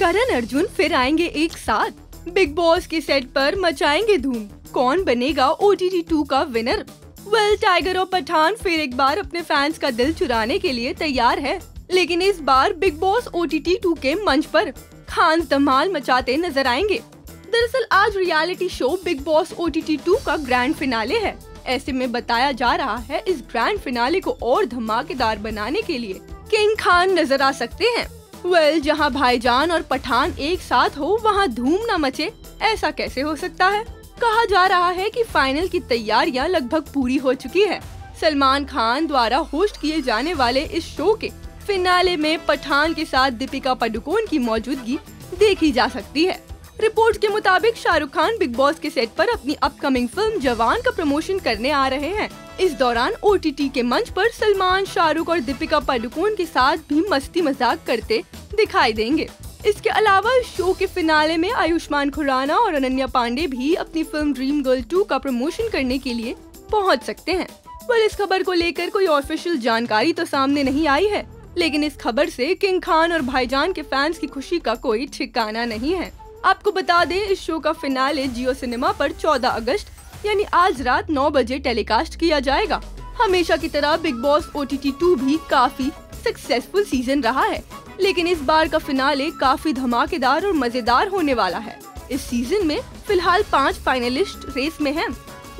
करण अर्जुन फिर आएँगे एक साथ। बिग बॉस के सेट पर मचाएँगे धूम। कौन बनेगा ओ टी टू का विनर वेल टाइगर और पठान फिर एक बार अपने फैंस का दिल चुराने के लिए तैयार है। लेकिन इस बार Bigg Boss O T two के मंच पर खान धमाल मचाते नज़र आएँगे। दरअसल आज reality show Bigg Boss O T two का ग्रैंड फिनाले है। ऐसे में बताया जा रहा है इस ग्रैंड फिनाले को और धमाकेदार बनाने के लिए। किंग खान नज़र आ सकते हैं। वेल well, जहाँ भाईजान और पठान एक साथ हो वहाँ धूम न मचे। ऐसा कैसे हो सकता है? कहा जा रहा है कि फाइनल की तैयारियाँ लगभग पूरी हो चुकी है। सलमान खान द्वारा होस्ट किए जाने वाले इस शो के फिनाले में पठान के साथ दीपिका पडुकोन की मौजूदगी देखी जा सकती है। रिपोर्ट के मुताबिक शाहरुख खान बिग बॉस के सेट पर अपनी अपकमिंग फ़िल्म जवान का प्रमोशन करने आ रहे हैं। इस दौरान ओटीटी के मंच पर सलमान, शाहरुख और दीपिका पादुकोण के साथ भी मस्ती मज़ाक करते दिखाई देंगे। इसके अलावा शो के फिनाले में आयुष्मान खुराना और अनन्या पांडे भी अपनी फ़िल्म ड्रीम गर्ल टू का प्रमोशन करने के लिए पहुँच सकते हैं। पर इस खबर को लेकर कोई ऑफिशियल जानकारी तो सामने नहीं आई है, लेकिन इस खबर से किंग खान और भाईजान के फैंस की खुशी का कोई ठिकाना नहीं है। आपको बता दें इस शो का फिनाले जियो सिनेमा पर 14 अगस्त यानी आज रात 9 बजे टेलीकास्ट किया जाएगा। हमेशा की तरह बिग बॉस ओ टी भी काफ़ी सक्सेसफुल सीज़न रहा है। लेकिन इस बार का फिनाले काफ़ी धमाकेदार और मज़ेदार होने वाला है। इस सीज़न में फ़िलहाल पाँच फाइनलिस्ट रेस में हैं,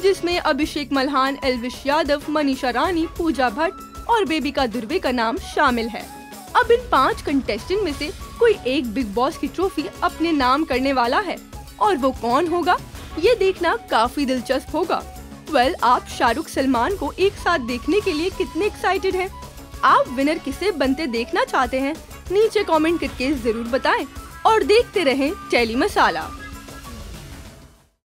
जिसमें अभिषेक मल्हान एलविश यादव मनीषा रानी पूजा भट्ट और बेबिका दुर्वे का नाम शामिल है। अब इन पाँच कंटेस्टेंट में से कोई एक बिग बॉस की ट्रॉफी अपने नाम करने वाला है। और वो कौन होगा? ये देखना काफ़ी दिलचस्प होगा। वेल well, आप शाहरुख सलमान को एक साथ देखने के लिए कितने एक्साइटेड हैं? आप विनर किसे बनते देखना चाहते हैं? नीचे कमेंट करके ज़रूर बताएँ और देखते रहें टेली मसाला